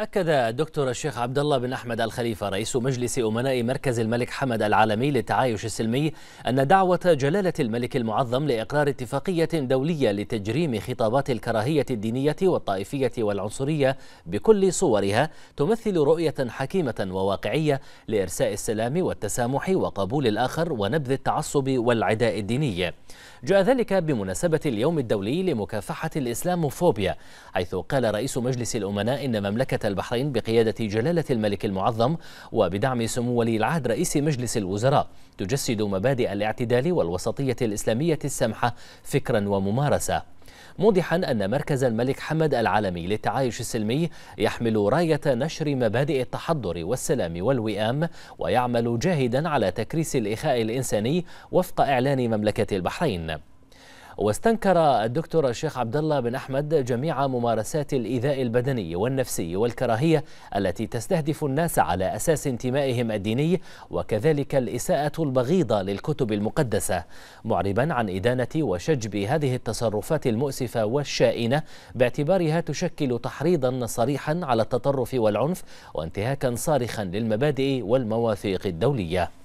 أكد الدكتور الشيخ عبد الله بن أحمد الخليفة رئيس مجلس أمناء مركز الملك حمد العالمي للتعايش السلمي أن دعوة جلالة الملك المعظم لإقرار اتفاقية دولية لتجريم خطابات الكراهية الدينية والطائفية والعنصرية بكل صورها تمثل رؤية حكيمة وواقعية لإرساء السلام والتسامح وقبول الآخر ونبذ التعصب والعداء الديني. جاء ذلك بمناسبة اليوم الدولي لمكافحة الإسلاموفوبيا حيث قال رئيس مجلس الأمناء إن مملكة البحرين بقيادة جلالة الملك المعظم وبدعم سمو ولي العهد رئيس مجلس الوزراء تجسد مبادئ الاعتدال والوسطية الإسلامية السمحة فكرا وممارسة. موضحا أن مركز الملك حمد العالمي للتعايش السلمي يحمل راية نشر مبادئ التحضر والسلام والوئام ويعمل جاهدا على تكريس الإخاء الإنساني وفق إعلان مملكة البحرين. واستنكر الدكتور الشيخ عبد الله بن أحمد جميع ممارسات الإيذاء البدني والنفسي والكراهية التي تستهدف الناس على أساس انتمائهم الديني وكذلك الإساءة البغيضة للكتب المقدسة معربا عن إدانة وشجب هذه التصرفات المؤسفة والشائنة باعتبارها تشكل تحريضا صريحا على التطرف والعنف وانتهاكا صارخا للمبادئ والمواثيق الدولية.